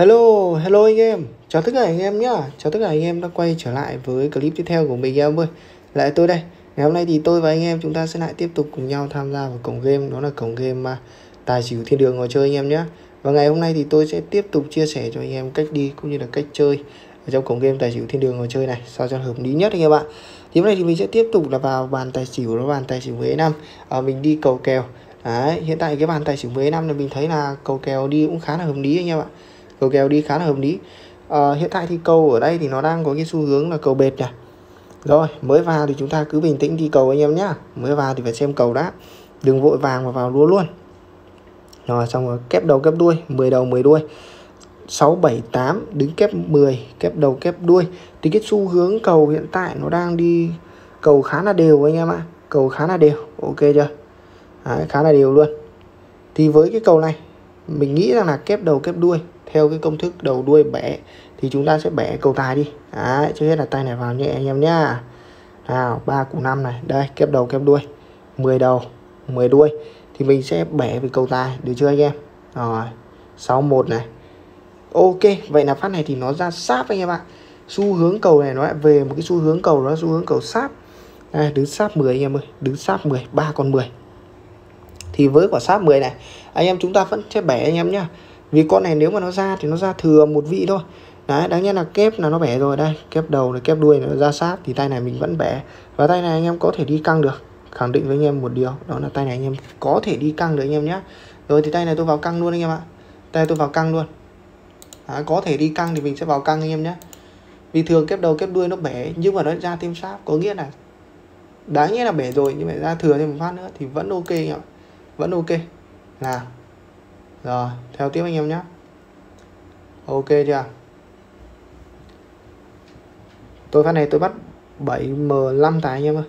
Hello, hello anh em. Chào tất cả anh em nhá. Chào tất cả anh em đã quay trở lại với clip tiếp theo của mình em ơi. Lại tôi đây. Ngày hôm nay thì tôi và anh em chúng ta sẽ lại tiếp tục cùng nhau tham gia vào cổng game. Đó là cổng game à, Tài xỉu thiên đường ngồi chơi anh em nhé Và ngày hôm nay thì tôi sẽ tiếp tục chia sẻ cho anh em cách đi cũng như là cách chơi ở trong cổng game tài xỉu thiên đường ngồi chơi này sao cho hợp lý nhất anh em ạ. Thì hôm nay thì mình sẽ tiếp tục là vào bàn tài xỉu đó bàn tài xỉu 10 năm à, mình đi cầu kèo. Đấy, hiện tại cái bàn tài xỉu 10 năm này mình thấy là cầu kèo đi cũng khá là hợp lý anh em ạ cầu kèo đi khá là hợp lý. À, hiện tại thì cầu ở đây thì nó đang có cái xu hướng là cầu bệt nhỉ? Rồi mới vào thì chúng ta cứ bình tĩnh đi cầu anh em nhá. Mới vào thì phải xem cầu đã. Đừng vội vàng mà vào lúa luôn. Rồi xong rồi kép đầu kép đuôi 10 đầu 10 đuôi. 6 7 8 đứng kép 10 kép đầu kép đuôi. Thì cái xu hướng cầu hiện tại nó đang đi cầu khá là đều anh em ạ. Cầu khá là đều ok chưa? Đấy, khá là đều luôn. Thì với cái cầu này mình nghĩ rằng là kép đầu kép đuôi theo cái công thức đầu đuôi bẻ thì chúng ta sẽ bẻ cầu tài đi. Đấy, trước hết là tay này vào nhẹ anh em nhá. Nào ba củ năm này. Đây kép đầu kép đuôi. 10 đầu 10 đuôi. Thì mình sẽ bẻ về cầu tài được chưa anh em? Rồi 61 này. Ok vậy là phát này thì nó ra sáp anh em ạ. Xu hướng cầu này nó lại về một cái xu hướng cầu đó xu hướng cầu sáp. Đây, đứng sáp 10 anh em ơi. Đứng sáp 10 ba con 10 thì với quả sáp 10 này anh em chúng ta vẫn sẽ bẻ anh em nhá vì con này nếu mà nó ra thì nó ra thừa một vị thôi. Đấy đáng nhẽ là kép là nó bẻ rồi. Đây kép đầu này kép đuôi nó ra sát thì tay này mình vẫn bẻ. Và tay này anh em có thể đi căng được. Khẳng định với anh em một điều đó là tay này anh em có thể đi căng được anh em nhé. Rồi thì tay này tôi vào căng luôn anh em ạ. Tay tôi vào căng luôn. À, có thể đi căng thì mình sẽ vào căng anh em nhé. Vì thường kép đầu kép đuôi nó bẻ nhưng mà nó ra thêm sáp. Có nghĩa là đáng nghĩa là bẻ rồi nhưng mà ra thừa thêm một phát nữa thì vẫn ok anh em vẫn ok. Nào rồi theo tiếp anh em nhé. Ok chưa? Tôi phát này tôi bắt 7M5 tài anh em ơi.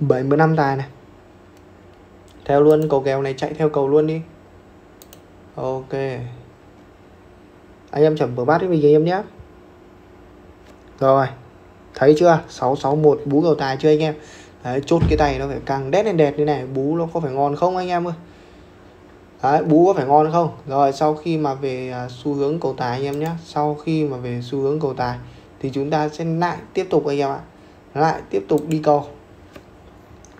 75 tài này. Theo luôn cầu kèo này chạy theo cầu luôn đi. Ok. Anh em chậm bờ bát với mình anh em nhé. Rồi thấy chưa? 661 bú cầu tài chưa anh em? Đấy, chốt cái tay nó phải càng đét lên đẹp như này bú nó có phải ngon không anh em ơi? Đấy, bú có phải ngon không? Rồi sau khi mà về à, xu hướng cầu tài anh em nhé sau khi mà về xu hướng cầu tài thì chúng ta sẽ lại tiếp tục anh em ạ. Lại tiếp tục đi cầu.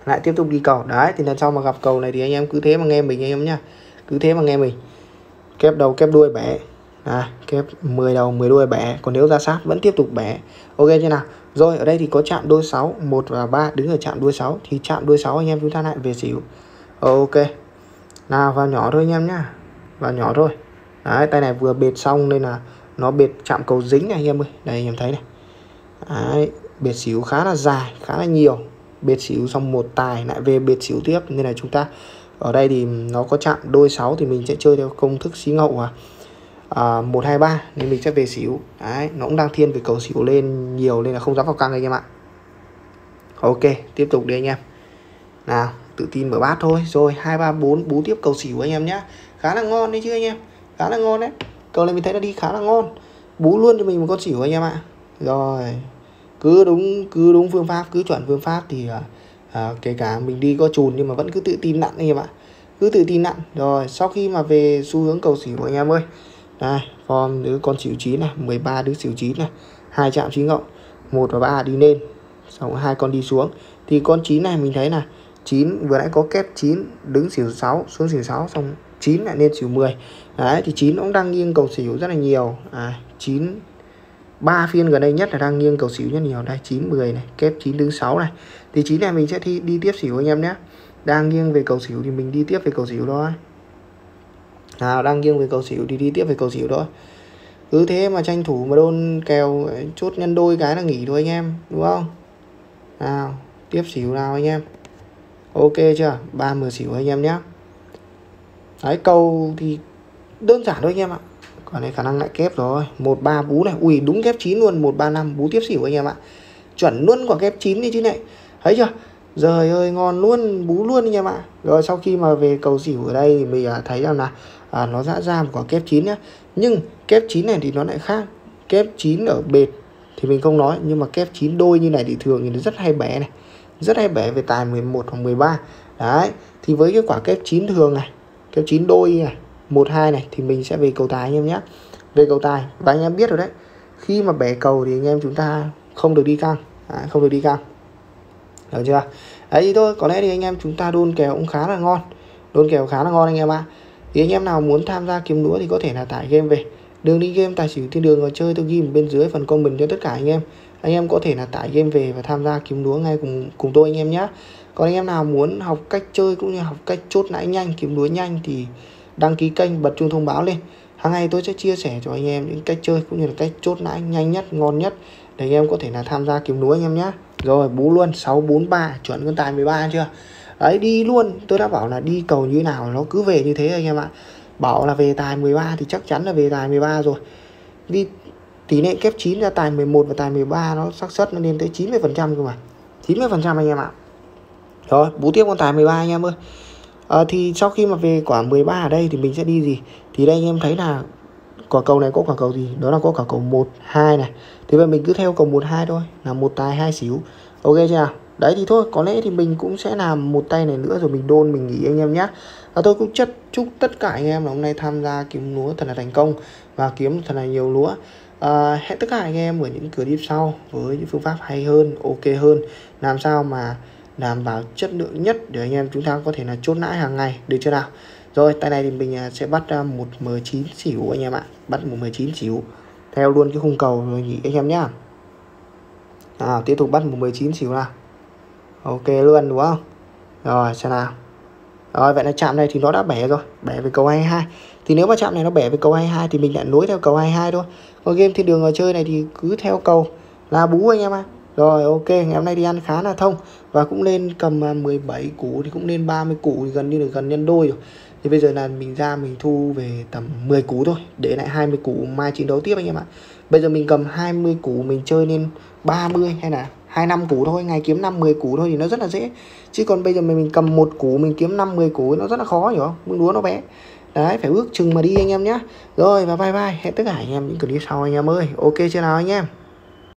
Lại tiếp tục đi cầu. Đấy thì lần sau mà gặp cầu này thì anh em cứ thế mà nghe mình anh em nhá. Cứ thế mà nghe mình. Kép đầu kép đuôi bẻ. À, kép 10 đầu 10 đuôi bẻ. Còn nếu ra sát vẫn tiếp tục bẻ. Ok chưa nào? Rồi ở đây thì có chạm đuôi 6 1 và 3 đứng ở chạm đuôi 6 thì chạm đuôi 6 anh em chúng ta lại về xỉu. Ok nào vào nhỏ thôi anh em nhá. Vào nhỏ thôi. Đấy tay này vừa bệt xong nên là nó bệt chạm cầu dính này anh em ơi. Đây anh em thấy này. Đấy, bệt xỉu khá là dài khá là nhiều. Bệt xỉu xong một tài lại về bệt xỉu tiếp. Nên là chúng ta ở đây thì nó có chạm đôi 6 thì mình sẽ chơi theo công thức xí ngậu à. À, 1 2 3 nên mình sẽ về xỉu. Đấy nó cũng đang thiên về cầu xỉu lên nhiều nên là không dám vào căng anh em ạ. Ok tiếp tục đi anh em. Nào tự tin mở bát thôi. Rồi hai ba bốn bú tiếp cầu xỉu anh em nhé khá là ngon đấy chứ anh em. Khá là ngon đấy. Cầu này mình thấy nó đi khá là ngon. Bú luôn cho mình một con xỉu anh em ạ. Rồi cứ đúng cứ đúng phương pháp cứ chuẩn phương pháp thì à, à kể cả mình đi có chùn nhưng mà vẫn cứ tự tin nặng anh em ạ. Cứ tự tin nặng rồi sau khi mà về xu hướng cầu xỉu anh em ơi. Đây form đứa con xỉu chín này 13 đứa xỉu chín này hai chạm chín ngộng một và ba đi lên. Xong hai con đi xuống. Thì con chín này mình thấy là 9 vừa nãy có kép 9 đứng xỉu 6 xuống xỉu 6 xong 9 lại lên xỉu 10 đấy thì 9 cũng đang nghiêng cầu xỉu rất là nhiều. À 9 ba phiên gần đây nhất là đang nghiêng cầu xỉu rất nhiều. Đây 9 10 này kép 9 đứng 6 này. Thì 9 này mình sẽ thi, đi tiếp xỉu anh em nhé. Đang nghiêng về cầu xỉu thì mình đi tiếp về cầu xỉu thôi. Nào đang nghiêng về cầu xỉu thì đi tiếp về cầu xỉu thôi. Cứ thế mà tranh thủ mà đôn kèo chốt nhân đôi cái là nghỉ thôi anh em đúng không? Nào tiếp xỉu nào anh em ok chưa? Ba mười xỉu anh em nhé. Đấy cầu thì đơn giản thôi anh em ạ. Còn đây khả năng lại kép rồi. Một ba bú này. Ui đúng kép 9 luôn. Một ba năm bú tiếp xỉu anh em ạ. Chuẩn luôn quả kép 9 đi chứ này. Thấy chưa? Trời ơi ngon luôn. Bú luôn anh em ạ. Rồi sau khi mà về cầu xỉu ở đây thì mình à, thấy rằng là à, nó dã ra một quả kép 9 nhá. Nhưng kép 9 này thì nó lại khác. Kép 9 ở bệt thì mình không nói. Nhưng mà kép 9 đôi như này thì thường thì nó rất hay bé này. Rất hay bẻ về tài 11 hoặc 13 Đấy thì với cái quả kép 9 thường này Kép 9 đôi này một hai này thì mình sẽ về cầu tài anh em nhé. Về cầu tài và anh em biết rồi đấy khi mà bẻ cầu thì anh em chúng ta không được đi căng. À, không được đi căng. Được chưa? Đấy thì thôi có lẽ thì anh em chúng ta đôn kèo cũng khá là ngon. Đôn kèo khá là ngon anh em ạ. À. thì anh em nào muốn tham gia kiếm đũa thì có thể là tải game về. Đường đi game tài xỉu thiên đường ở chơi tôi ghi bên dưới phần comment cho tất cả anh em anh em có thể là tải game về và tham gia kiếm đúa ngay cùng cùng tôi anh em nhé còn anh em nào muốn học cách chơi cũng như học cách chốt lãi nhanh, kiếm đúa nhanh thì đăng ký kênh bật chuông thông báo lên. Hàng ngày tôi sẽ chia sẻ cho anh em những cách chơi cũng như là cách chốt lãi nhanh nhất, ngon nhất để anh em có thể là tham gia kiếm đúa anh em nhé rồi, bú luôn 643 chuẩn con tài 13 chưa? Đấy, đi luôn. Tôi đã bảo là đi cầu như thế nào nó cứ về như thế anh em ạ. Bảo là về tài 13 thì chắc chắn là về tài 13 rồi. Đi tỷ lệ kép 9 ra tài 11 và tài 13 nó xác suất nó lên tới 90 phần trăm cơ mà. 90 phần trăm anh em ạ. Rồi bú tiếp con tài 13 anh em ơi. À, thì sau khi mà về quả 13 ở đây thì mình sẽ đi gì? Thì đây anh em thấy là quả cầu này có quả cầu gì? Đó là có quả cầu 1 2 này. Thì vậy mình cứ theo cầu 1 2 thôi là một tài hai xíu. Ok chưa nào? Đấy thì thôi có lẽ thì mình cũng sẽ làm một tay này nữa rồi mình đôn mình nghỉ anh em nhé và tôi cũng chất chúc tất cả anh em là hôm nay tham gia kiếm lúa thật là thành công và kiếm thật là nhiều lúa à, hẹn tất cả anh em ở những clip sau với những phương pháp hay hơn ok hơn. Làm sao mà đảm bảo chất lượng nhất để anh em chúng ta có thể là chốt lãi hàng ngày được chưa nào? Rồi tay này thì mình à, sẽ bắt à, một m chín xỉu anh em ạ. Bắt một m chín xỉu. Theo luôn cái khung cầu rồi nhỉ anh em nhá. À, tiếp tục bắt một 19 xỉu nào. Ok luôn đúng không? Rồi xem nào rồi, vậy là chạm này thì nó đã bẻ rồi, bẻ về cầu 22 thì nếu mà chạm này nó bẻ về cầu 22 thì mình lại nối theo cầu 22 thôi. Còn game thiên đường ở chơi này thì cứ theo cầu, là bú anh em ạ. À. rồi, ok, ngày hôm nay đi ăn khá là thông. Và cũng lên cầm à, 17 củ thì cũng lên 30 củ, thì gần như là gần nhân đôi rồi. Thì bây giờ là mình ra mình thu về tầm 10 củ thôi, để lại 20 củ mai chiến đấu tiếp anh em ạ. Bây giờ mình cầm 20 củ mình chơi lên 30 hay là hai năm củ thôi, ngày kiếm 5 10 củ thôi thì nó rất là dễ. Chứ còn bây giờ mình cầm một củ, mình kiếm 5 10 củ, nó rất là khó, hiểu không? Muốn lúa nó bé. Đấy, phải ước chừng mà đi anh em nhé rồi, và bye bye. Hẹn tất cả anh em những clip sau anh em ơi. Ok chưa nào anh em?